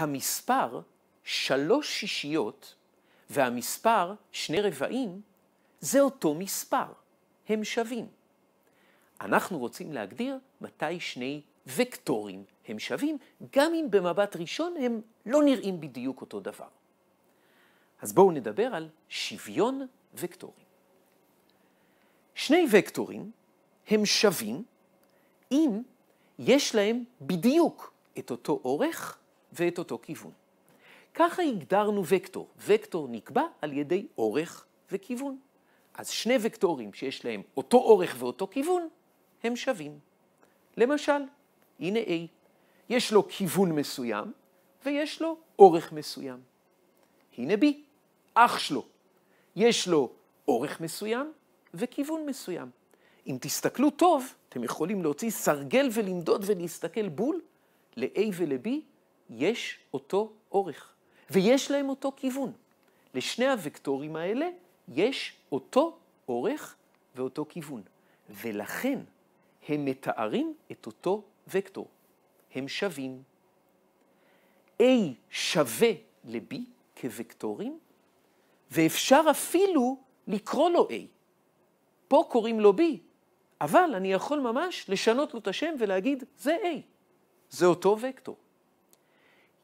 המספר שלוש שישיות והמספר שני רבעים זה אותו מספר, הם שווים. אנחנו רוצים להגדיר מתי שני וקטורים הם שווים, גם אם במבט ראשון הם לא נראים בדיוק אותו דבר. אז בואו נדבר על שוויון וקטורים. שני וקטורים הם שווים אם יש להם בדיוק את אותו אורך ואת אותו כיוון. ככה הגדרנו וקטור. וקטור נקבע על ידי אורך וכיוון. אז שני וקטורים שיש להם אותו אורך ואותו כיוון, הם שווים. למשל, הנה A, יש לו כיוון מסוים ויש לו אורך מסוים. הנה B, אח שלו, יש לו אורך מסוים וכיוון מסוים. אם תסתכלו טוב, אתם יכולים להוציא סרגל ולמדוד ולהסתכל בול, ל-A ול-B יש אותו אורך, ויש להם אותו כיוון. לשני הוקטורים האלה יש אותו אורך ואותו כיוון, ולכן הם מתארים את אותו וקטור. הם שווים. A שווה ל-B כוקטורים, ואפשר אפילו לקרוא לו A. פה קוראים לו B, אבל אני יכול ממש לשנות לו את השם ולהגיד, זה A, זה אותו וקטור.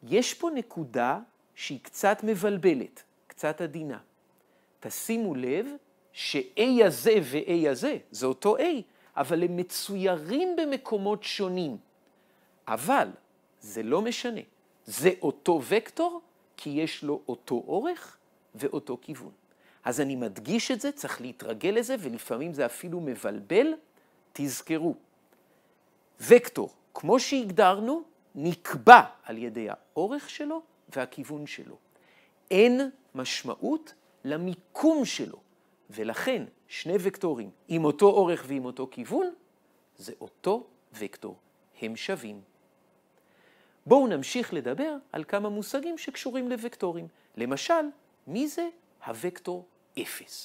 יש פה נקודה שהיא קצת מבלבלת, קצת עדינה. תשימו לב ש-A הזה ו-A הזה, זה אותו A, אבל הם מצוירים במקומות שונים. אבל זה לא משנה, זה אותו וקטור, כי יש לו אותו אורך ואותו כיוון. אז אני מדגיש את זה, צריך להתרגל לזה, ולפעמים זה אפילו מבלבל. תזכרו, וקטור, כמו שהגדרנו, נקבע על ידי האורך שלו והכיוון שלו. אין משמעות למיקום שלו, ולכן שני וקטורים עם אותו אורך ועם אותו כיוון, זה אותו וקטור, הם שווים. בואו נמשיך לדבר על כמה מושגים שקשורים לוקטורים. למשל, מי זה הוקטור 0?